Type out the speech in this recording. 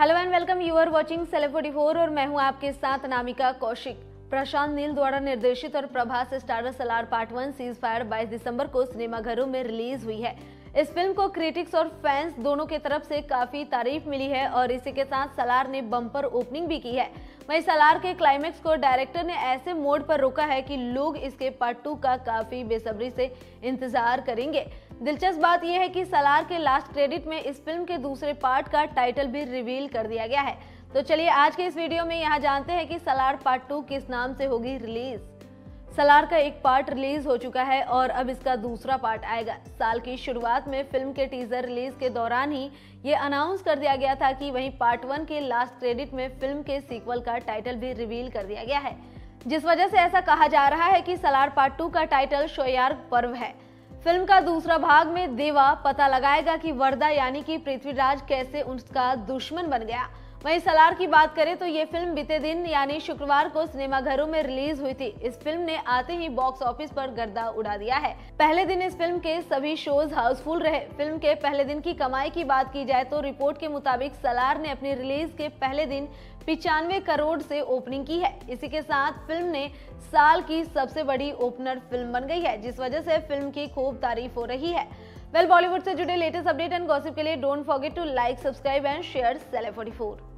Hello and welcome you are watching celeb 44 और मैं हूँ आपके साथ नामिका कौशिक। प्रशांत नील द्वारा निर्देशित और Prabhas starrer Salaar part one ceasefire 22 दिसंबर को सिनेमाघरों में रिलीज़ हुई है। इस फ़िल्म को क्रिटिक्स और फैंस दोनों के तरफ़ से काफ़ी तारीफ़ मिली है और इसी के साथ सलार ने बम्पर ओपनिंग भी की है। वहीं सलार के क्लाइमेक्स को डायरेक्टर ने ऐसे मोड पर रोका है कि लोग इसके पार्ट टू का काफ़ी बेसब्री से इंतज़ार करेंगे। दिलचस्प बात यह है कि सलार के लास्ट क्रेडिट में इस फ़िल्म के दूसरे पार्ट का टाइटल भी रिवील कर दिया गया है। तो चलिए आज के इस वीडियो में यहाँ जानते हैं कि सलार पार्ट टू किस नाम से होगी रिलीज़। सलार का एक पार्ट रिलीज़ हो चुका है और अब इसका दूसरा पार्ट आएगा। साल की शुरुआत में फ़िल्म के टीजर रिलीज़ के दौरान ही ये अनाउंस कर दिया गया था कि वहीं पार्ट वन के लास्ट क्रेडिट में फ़िल्म के सीक्वल का टाइटल भी रिवील कर दिया गया है। जिस वजह से ऐसा कहा जा रहा है कि सलार पार्ट टू का टाइटल शोयार पर्व है। फ़िल्म का दूसरा भाग में देवा पता लगाएगा कि वर्दा यानी कि पृथ्वीराज कैसे उसका दुश्मन बन गया। वहीं सलार की बात करें तो ये फ़िल्म बीते दिन, यानी शुक्रवार को सिनेमाघरों में रिलीज़ हुई थी। इस फ़िल्म ने आते ही बॉक्स ऑफ़िस पर गर्दा उड़ा दिया है। पहले दिन इस फ़िल्म के सभी शोज़ हाउसफुल रहे। फ़िल्म के पहले दिन की कमाई की बात की जाए तो रिपोर्ट के मुताबिक सलार ने अपनी रिलीज़ के पहले दिन पिचानवे करोड़ से ओपनिंग की है। इसी के साथ फ़िल्म ने साल की सबसे बड़ी ओपनर फ़िल्म बन गई है, जिस वजह से फ़िल्म की खूब तारीफ़ हो रही है। वेल, बॉलीवुड से जुड़े लेटेस्ट अपडेट एंड गॉसिप के लिए don't forget to like, subscribe and share celeb 44